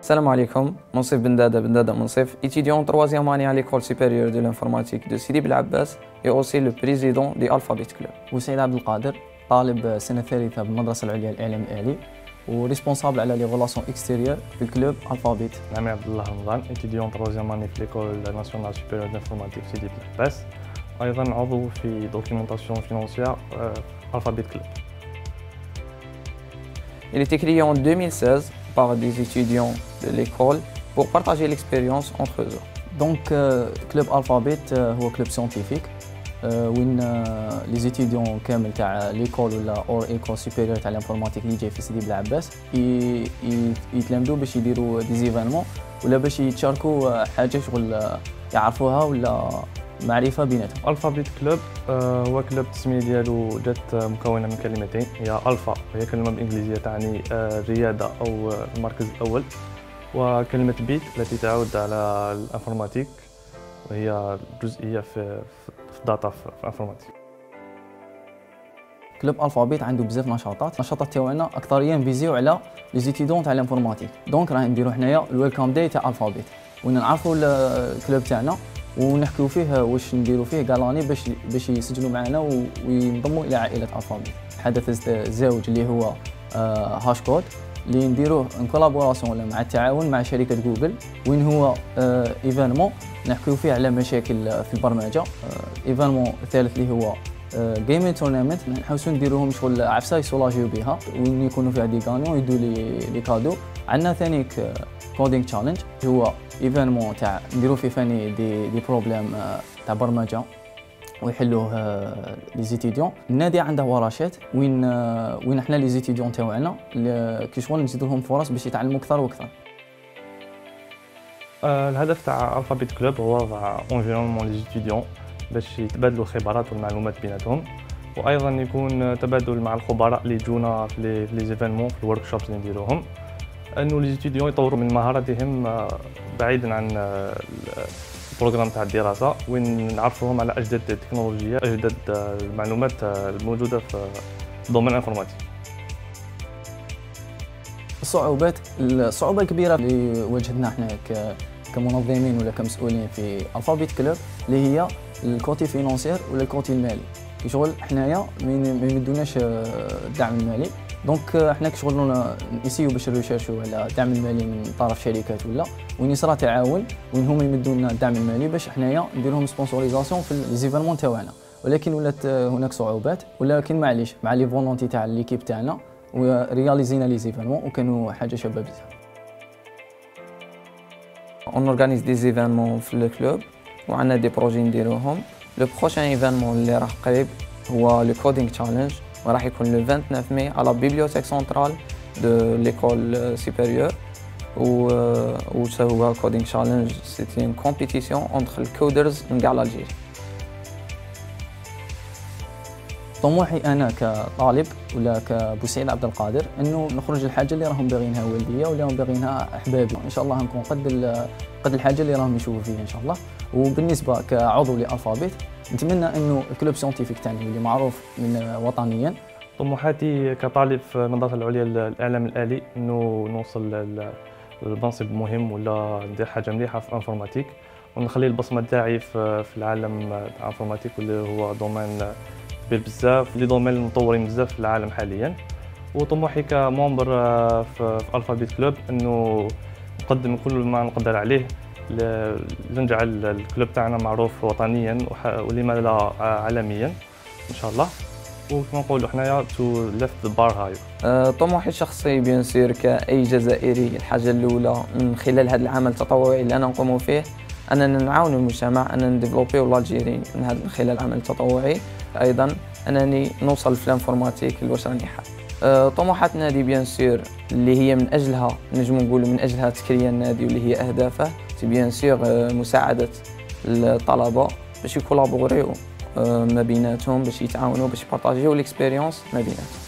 Salam alaikum, Monsif Ben Dada Ben Dada Monsif, étudiant en troisième année à l'école supérieure de l'informatique de Sidi Abbas et aussi le président du Alphabet Club. وسعيد عبد القادر طالب سنة ثالثة بالمدرسة العليا للإعلام الآلي وريسبونسابل على لي غولاسيون اكستيريور في الكلوب الفابيت نعمي عبد الله رمضان étudiant troisième année في l'école nationale supérieure d'informatique Sidi Abbas أيضا عضو في documentation financière Alphabet Club. Il est créé en 2016 par des étudiants de l'école pour partager l'expérience entre eux. Donc club Alpha Bit هو club scientifique وين les étudiants كامل تاع l'école ولا leur école supérieure تاع ال informatique اللي جاي في سيدي بلعباس يتلامدوا باش يديروا des événements ولا باش يتشاركوا حاجة شغل يعرفوها ولا معرفة بيناتهم. Alpha Bit club هو club التسميه ديالو جات مكونة من كلمتين. هي الفا وهي كلمة بالانجليزيه تعني الرياده أو المركز الأول. وكلمة Bit التي تعود على ال informatique وهي جزئية في في ال data في ال informatique club Alpha Bit عنده بزاف نشاطات. النشاطات تاعنا اكثريا visés على les étudiants تاع ال informatique donc راه نديرو حنايا ال welcome day تاع Alpha Bit وين نعرفوا ال club تاعنا. ونحكيو فيه واش نديرو فيه قالاني باش باش يسجلوا معنا وينضموا إلى عائلة Alpha Bit حدث الزوج اللي هو Hash Code اللي نديروه en collaboration مع التعاون مع شركة جوجل. وين هو événement نحكيو فيه على مشاكل في البرمجة. événement الثالث اللي هو gaming tournament نحاولوا نديروهم شغل عفسه يسولاجيو بها وين يكونوا فيها des gagnants ويدوا les les cadeaux عندنا ثانيك coding challenge هو événement تاع نديرو فيه ثاني des des problèmes تاع برمجة. ويحلوه les étudiants النادي عنده ورشات. وين وين إحنا les étudiants تاعنا كي شغل نزيدو لهم فرص باش يتعلموا أكثر وأكثر. الهدف تاع Alpha Bit club هو وضع environnement les étudiants باش يتبادلوا الخبرات والمعلومات بيناتهم. وأيضا يكون تبادل مع الخبراء اللي يجونا في les événements في ال workshops اللي نديروهم. إنه les étudiants يطوروا من مهاراتهم بعيدا عن ال programme تاع الدراسة. وين نعرفوهم على اجدد التكنولوجيا اجدد المعلومات الموجودة في ال domaine ال informatique. الصعوبات الصعوبه الكبيره اللي واجهتنا إحنا كمنظمين ولا كمسؤولين في Alpha Bit club اللي هي ال côté financier ولا ال côté المالي. كي شغل حنايا ما يمدوناش الدعم المالي. donc إحنا كشغل نسيو باش نريشيرشو على الدعم المالي من طرف شركات ولا وين يصرى تعاون وين هما يمدوا لنا الدعم المالي باش حنايا ندير لهم sponsorisation في les événements تاعنا ولكن ولات هناك صعوبات. ولكن معليش مع les volontés تاع l'équipe تاعنا ورياليزينا les événements وكانوا حاجة شابة On organise des événements في ال club وعندنا des projets نديروهم le prochain événement اللي راح قريب هو le coding challenge وراح يكون le 29 mai à la bibliothèque centrale de l'école supérieure و و هو coding challenge c'était une compétition entre ال coders من كاع l'Algérie طموحي أنا كطالب ولا كبوسعيد عبد القادر إنه نخرج الحاجة اللي راهم باغينها والديا ولا راهم باغينها أحبابي. ان شاء الله نكون قد قد الحاجة اللي راهم يشوفوا فيها إن شاء الله. وبالنسبة كعضو ل Alpha Bit نتمنى إنه ال club scientifique تاعنا اللي معروف من وطنيا. طموحاتي كطالب في المدرسة العليا للإعلام الآلي إنه نوصل لمنصب مهم ولا ندير حاجة مليحة في ال informatique ونخلي البصمة تاعي في العالم تاع ال informatique واللي هو domaine كبير بزاف les domaines مطورين بزاف في العالم حاليا. وطموحي ك membre في Alpha Bit club إنه نقدم كل ما نقدر عليه لنجعل ال club تاعنا معروف وطنيا ولما لا عالميا إن شاء الله. وكما نقولوا حنايا to lift bar higher طموحي الشخصي bien sûr كأي جزائري الحاجة الأولى من خلال هذا العمل التطوعي اللي أنا نقوم فيه أننا نعاون المجتمع أننا نديفلوبيو l'Algérie من هذا خلال العمل التطوعي أيضا أنني نوصل في ال informatique لواش راني حاب طموحات النادي bien sûr اللي هي من أجلها نجم نقولوا من أجلها تكريا النادي واللي هي أهدافه bien sûr مساعدة الطلبة باش يكولابوريو ما بيناتهم باش يتعاونوا باش يبارطاجيو les expériences ما بيناتهم.